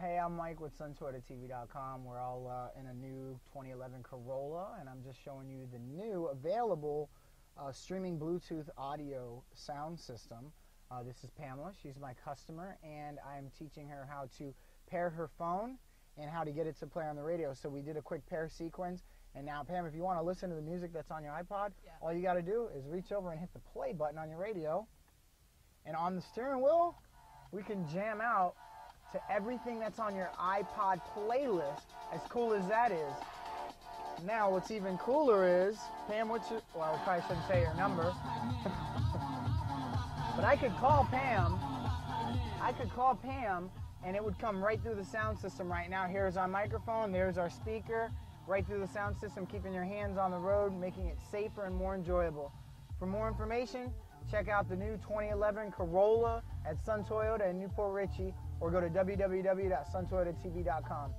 Hey, I'm Mike with SunToyotaTV.com. We're all uh, in a new 2011 Corolla, and I'm just showing you the new available uh, streaming Bluetooth audio sound system. Uh, this is Pamela. She's my customer, and I'm teaching her how to pair her phone and how to get it to play on the radio. So we did a quick pair sequence, and now, Pam, if you want to listen to the music that's on your iPod, Yeah. all you got to do is reach over and hit the play button on your radio, and on the steering wheel, we can jam out to everything that's on your iPod playlist, as cool as that is. Now, what's even cooler is, Pam, what's your, well, I probably shouldn't say your number, but I could call Pam, I could call Pam, and it would come right through the sound system right now. Here's our microphone, there's our speaker, right through the sound system, keeping your hands on the road, making it safer and more enjoyable. For more information, check out the new 2011 Corolla at Sun Toyota in New Port Richey or go to www.suntoyotatv.com.